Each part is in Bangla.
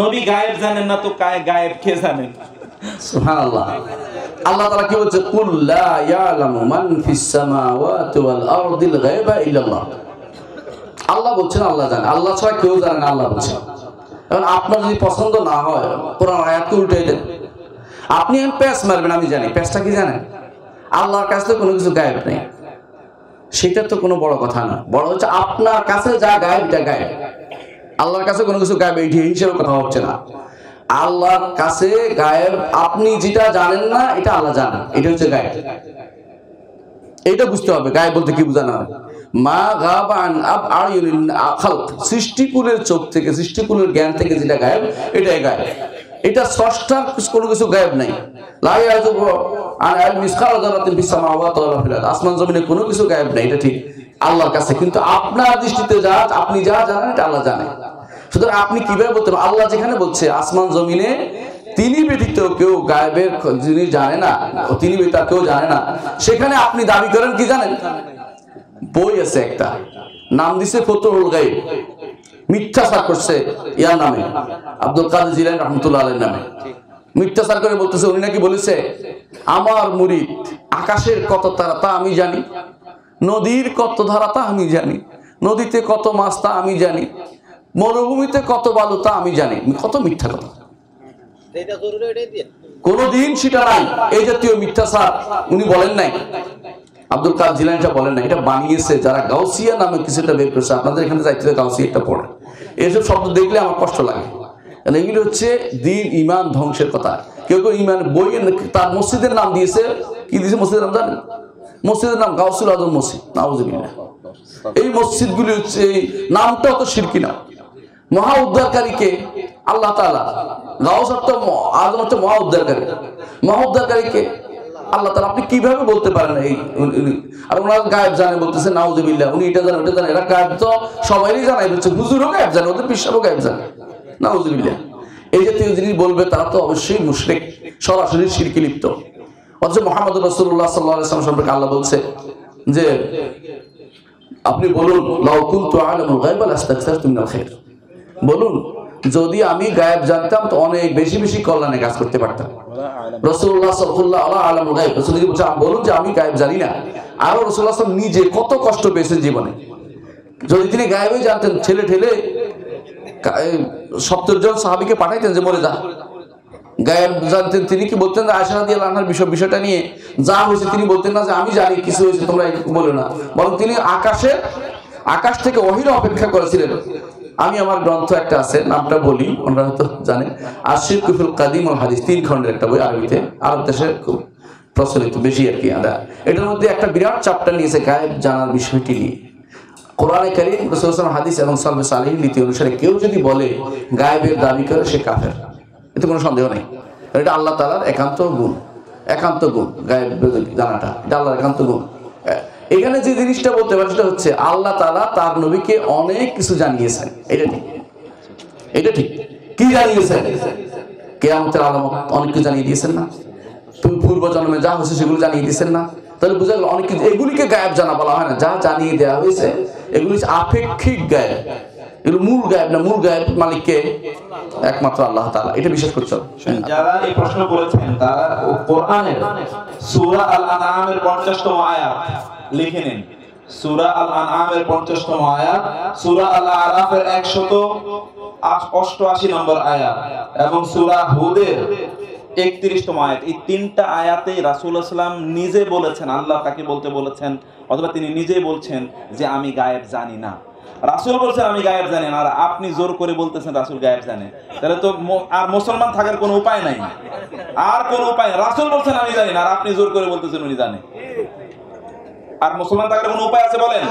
নবী গায়েব জানেন না তো গায়েব কে জানেন সুবহানাল্লাহ। আল্লাহ তাআলা কি বলছে? কুল লা ইয়ালামু মান ফিস সামাওয়াতি ওয়াল আরদিল গায়বা ইল্লাল্লাহ। আল্লাহ বলছেন, আল্লাহ জানে। আল্লাহ ছাড়া কেউ জানে না, আল্লাহ বলছেন। এখন আপনার যদি পছন্দ না হয়, কোরআন আয়াতকে উল্টে দেন। আপনি প্যাস মারবেন, আমি জানি। প্যাসটা কি জানেন? আল্লাহর কাছে তো কোনো কিছু গায়েব নেই। সেটা তো কোনো বড় কথা না। বড় হচ্ছে, আপনার কাছে যা গায়েব, এটা গায়েব। আল্লাহর কাছে কোনো কিছু গায়েব এই হিসেবে কথা হচ্ছে না। আল্লাহর কাছে গায়েব, আপনি যেটা জানেন না, এটা আল্লাহ জানেন এটা হচ্ছে গায়েব। এইটা বুঝতে হবে, গায়েব বলতে কি বোঝানো হয়? মা গাবান আব আয়ুনিন খালক। সৃষ্টিকুলের চোখ থেকে, সৃষ্টিকুলের জ্ঞান থেকে যেটা গায়েব, এটাই গায়েব। এটা স্রষ্টার কোনো কিছু গায়েব নাই। লাই আযুবু আন আল মিসকাল যারাতিন ফিস সামাওয়াতি ওয়াল ফিল আসমান জমিনে কোনো কিছু গায়েব নাই, এটা ঠিক। আল্লাহর কাছে। কিন্তু আপনার দৃষ্টিতে যা, আপনি যা জানেন এটা আল্লাহ জানে। সুতরাং আপনি কীভাবে বলতে আল্লাহ যেখানে বলছে, আসমান জমিনে তিনি ব্যতীত কেউ গায়েবের যিনি জানে না তিনি ব্যতীত কেউ জানে না। সেখানে আপনি দাবি করেন, কি জানেন? বই আছে একটা। নাম দিছে ফতুহুল গাইব মিথ্যাচার করছে ইয়ার নামে। আব্দুল কাদের জিলানি রহমতুল্লাহ আলের নামে। মিথ্যাচার করে বলতেছে, উনি নাকি বলেছে, আমার মুরিদ আকাশের কত তারা তা আমি জানি। নদীর কত ধারা তা আমি জানি। নদীতে কত মাছ তা আমি জানি। মরুভূমিতে কত বালু তা আমি জানি। কত মিথ্যা কথা। কোনদিন সেটা নাই। এই জাতীয় মিথ্যাচার উনি বলেন নাই। আব্দুল কাদ জিলানিটা বলেন না এটা বানিয়েছে যারা গাউসিয়া নামে কিছুটা বের করেছে। আপনাদের এখানে যাইতে গাউসিয়া একটা পড়ে। এইসব শব্দ দেখলে আমার কষ্ট লাগে। এগুলি হচ্ছে দিন ইমান ধ্বংসের কথা। কেউ কেউ ইমান বই তার মসজিদের নাম দিয়েছে। কি দিয়েছে মসজিদের নাম জানেন? মসজিদের নাম গাউসুল আজম মসজিদ, নাউজুবিল্লাহ। এই মসজিদগুলি হচ্ছে, এই নামটা তো শিরকি না। মহা উদ্ধারকারীকে আল্লাহ তাআলা, গাউস অর্থ আজম হচ্ছে মহা উদ্ধারকারী। মহা উদ্ধারকারীকে আল্লাহ তাআলা, আপনি কীভাবে বলতে পারেন এই আর ওনার গায়েব জানে, বলতেছে নাউজুবিল্লাহ, উনি এটা জানেন ওটা জানে। এরা গায়েব তো সবাইই জানাই বলছে হুজুরও গায়েব জানে, ওদের পিসাবও গায়েব জানে। নাউজুবিল্লাহ। এই জাতীয় জিনিস বলবে তারা তো অবশ্যই মুশরিক, সরাসরি শিরকি লিপ্ত। অথচ মোহাম্মদ রসুল্লাহ সাল্লাম সম্পর্কে আল্লাহ বলছে যে, আপনি বলুন বলুন, যদি আমি গায়েব জানতাম, তো অনেক বেশি বেশি কল্যাণে কাজ করতে পারতাম। রাসূলুল্লাহ সাল্লাল্লাহু আলাইহি আলামুল গায়ব। রাসূল বলুন যে আমি গায়েব জানি না। আর সাল্লাল্লাহু নিজে কত কষ্ট পেয়েছেন জীবনে। যদি তিনি গায়েবই জানতেন ছেলে ঠেলে সত্তর জন সাহাবিকে পাঠাইতেন যে, মরে যা। গায়েব জানতেন তিনি কি বলতেন যে আয়সা রাদিয়াল্লাহু আনহার বিষয় বিষয়টা নিয়ে যা হয়েছে তিনি বলতেন না যে আমি জানি, কিছু হয়েছে, তোমরা বলো না। বরং তিনি আকাশে আকাশ থেকে অহির অপেক্ষা করেছিলেন। আমি আমার গ্রন্থ একটা আছে, নামটা বলি, ওনারা হয়তো জানেন। আশির কুফুল কাদিম হাদিস, তিন খণ্ডের একটা বই আরবিতে। আরব দেশে খুব প্রচলিত, বেশি আর কি আদা। এটার মধ্যে একটা বিরাট চাপটা নিয়েছে, গায়েব জানার বিষয়টি নিয়ে। কোরআনে কারিম, রসুল হাদিস এবং সালমে সালিহ নীতি অনুসারে কেউ যদি বলে, গায়েবের দাবি করে সে কাফের। এতে কোনো সন্দেহ নেই। এটা আল্লাহ তালার একান্ত গুণ একান্ত গুণ, গায়েব জানাটা। এটা আল্লাহর একান্ত গুণ। এখানে যে জিনিসটা বলতে পারে সেটা হচ্ছে আল্লাহ তালা তার নবীকে অনেক কিছু জানিয়েছেন। এটা ঠিক। এটা ঠিক। কি জানিয়েছেন? কেয়ামতের আলামত অনেক কিছু জানিয়ে দিয়েছেন না। তুমি পূর্ব জন্মে যা হয়েছে সেগুলো জানিয়ে দিয়েছেন না। তাহলে বোঝা গেল অনেক কিছু এগুলিকে গায়েব জানা বলা হয় না। যা জানিয়ে দেওয়া হয়েছে, এগুলি আপেক্ষিক গায়েব। মূল না? মূল একমাত্র আল্লাহ তাআলা। এটা বিশ্বাস করছ যারা এই প্রশ্ন করেছেন, তারা কোরআনের সূরা আল আনআমের 50তম আয়াত লিখে নিন। সূরা আল আনআমের 50তম আয়াত, সূরা আল আরাফের 188 নম্বর আয়াত এবং সূরা হুদের 31তম আয়াত। এই তিনটা আয়াতে রাসূলুল্লাহ সাল্লাম নিজে বলেছেন, আল্লাহ তাকে বলতে বলেছেন, অথবা তিনি নিজেই বলছেন যে আমি গায়েব জানি না। রাসূল বলছেন, আমি গায়েব জানি আর আপনি জোর করে বলতেছেন, রাসূল গায়েব জানে। তাহলে তো আর মুসলমান থাকার কোনো উপায় নাই। আর কোনো উপায়। রাসূল বলছেন, আমি জানি আর আপনি জোর করে বলতেছেন, উনি জানে। আর মুসলমান থাকার কোনো উপায় আছে বলেন?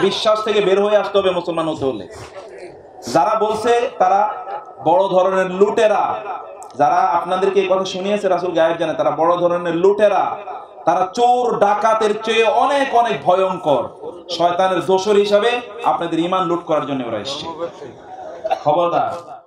বিশ্বাস থেকে বের হয়ে আসতে হবে মুসলমান হতে হলে। যারা বলছে, তারা বড় ধরনের লুটেরা। যারা আপনাদেরকে এই কথা শুনিয়েছে, রাসুল গায়েব জানে। তারা বড় ধরনের লুটেরা। তারা চোর ডাকাতের চেয়ে অনেক অনেক ভয়ঙ্কর। শয়তানের দোষর হিসাবে আপনাদের ইমান লুট করার জন্য ওরা এসছে। খবরদার।